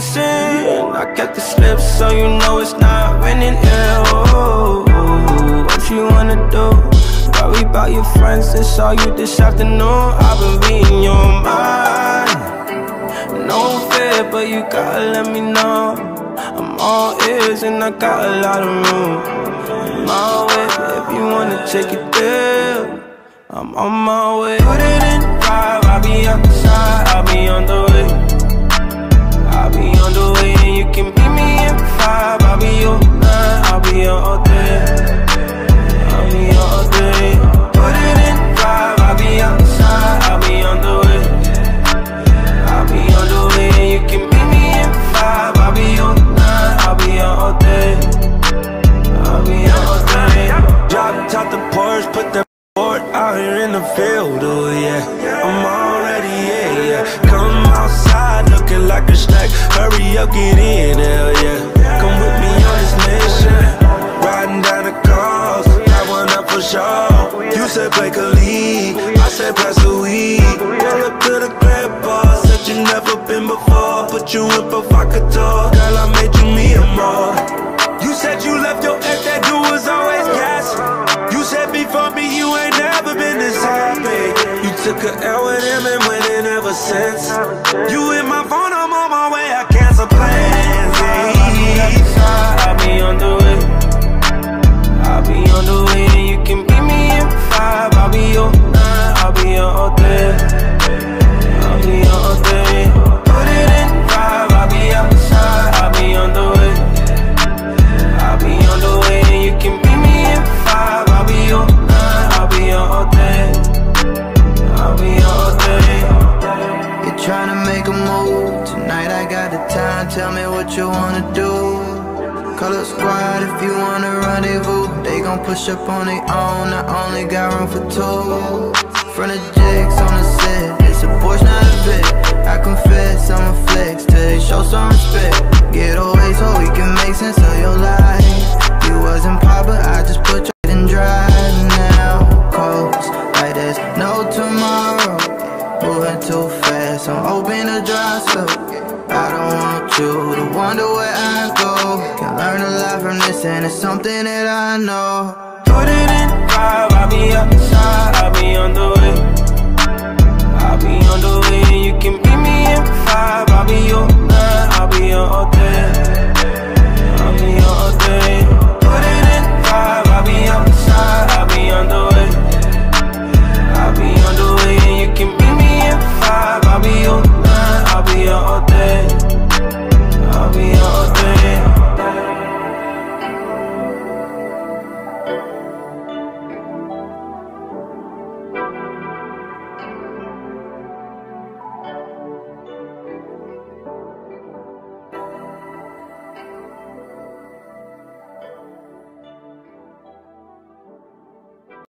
missing I kept the slip so you know it's not raining yeah, oh, What you wanna do? Worry about your friends, that's all you this afternoon. I've been reading your mind. No fear, but you gotta let me know. I'm all ears and I got a lot of room. My way, if you wanna take it there I'm on my way. Put it in Drop top the porch, put the board out here in the field, oh yeah. I'm already, yeah, yeah. Come outside looking like a snack. Hurry up, get in, hell yeah. Come with me on this mission. Riding down the coast Got one up for sure. You said play Khalid I said pass the weed. Pull up to the bar Said you never been before. Put you in provocateur Girl, I made you me a more You said you left your took a L with him And went in ever since. You in my phone I'm on my way I cancel tell me what you wanna do. Call a squad if you wanna rendezvous. They gon' push up on their own, I only got room for two. Front of jigs on the set, it's a Porsche, not a Vic I confess, I'm a flex, they show some respect. Get away so we can make sense of your life. You wasn't pop, but I just put you in drive now. Coast, like there's no tomorrow. Moving too fast, I'm hoping to dry so I don't want you to wonder where I go Can learn a lot from this and it's something that I know Put it in five, I'll be outside, I'll be on the way. I'll be on the way and you can be